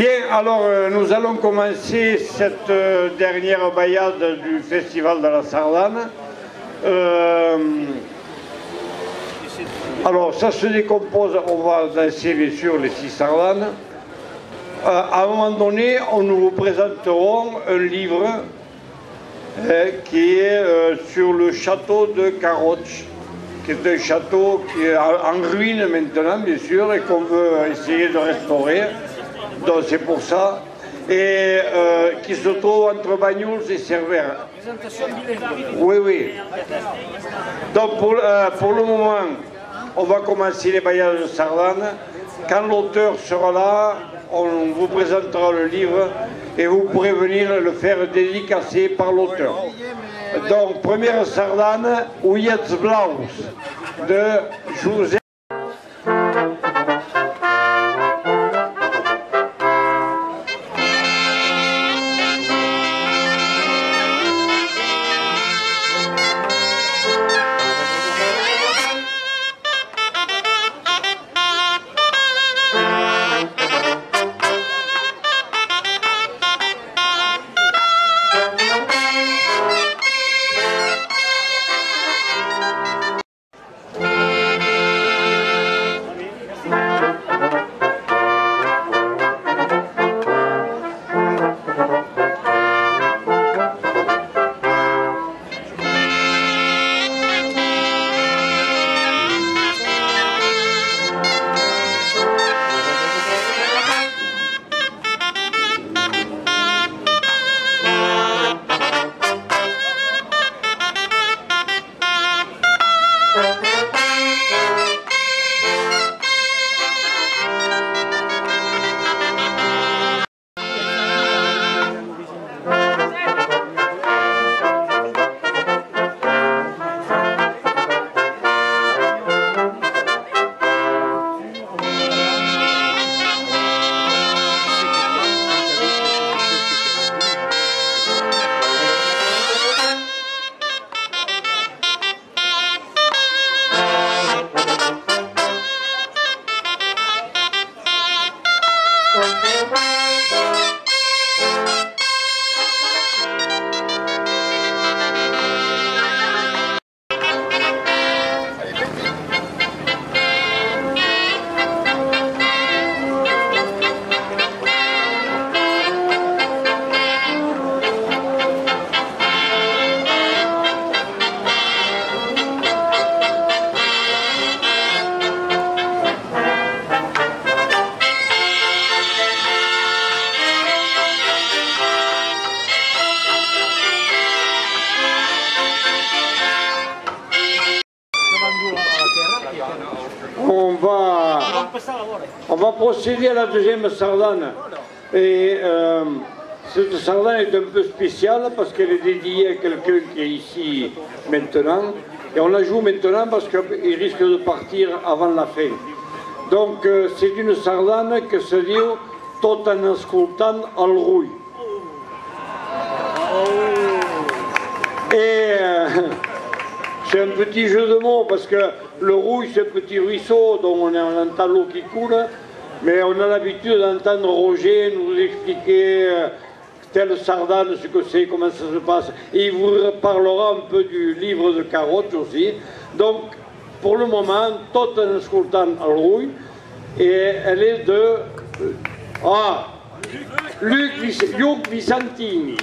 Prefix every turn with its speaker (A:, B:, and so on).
A: Bien, alors euh, nous allons commencer cette euh, dernière baillade du Festival de la Sardane. Euh, alors ça se décompose, on va danser bien sûr les six sardanes. À un moment donné, on nous vous présenterons un livre qui est sur le château de Caroche, qui est un château qui est en ruine maintenant, bien sûr, et qu'on veut essayer de restaurer. Donc c'est pour ça. Et euh, qui se trouve entre Bagnols et Cervera. Oui, oui. Donc pour, euh, pour le moment, on va commencer les bailliages de Sardane. Quand l'auteur sera là, on vous présentera le livre et vous pourrez venir le faire dédicacer par l'auteur. Donc, première Sardane, Ouillets Blaus, de José. Música Música On va, procéder à la deuxième sardane. Et euh, cette sardane est un peu spéciale parce qu'elle est dédiée à quelqu'un qui est ici maintenant. Et on la joue maintenant parce qu'il risque de partir avant la fin. Donc euh, c'est une sardane que se dit tot en ascoltant el c'est un petit jeu de mots parce que le rouille, c'est un petit ruisseau dont on, entend l'eau qui coule, mais on a l'habitude d'entendre Roger nous expliquer euh, telle sardane, ce que c'est, comment ça se passe. Et il vous parlera un peu du livre de carottes aussi. Donc, pour le moment, tout en ascoltant el rouille, et elle est de... euh, Ah Luc Vicentini.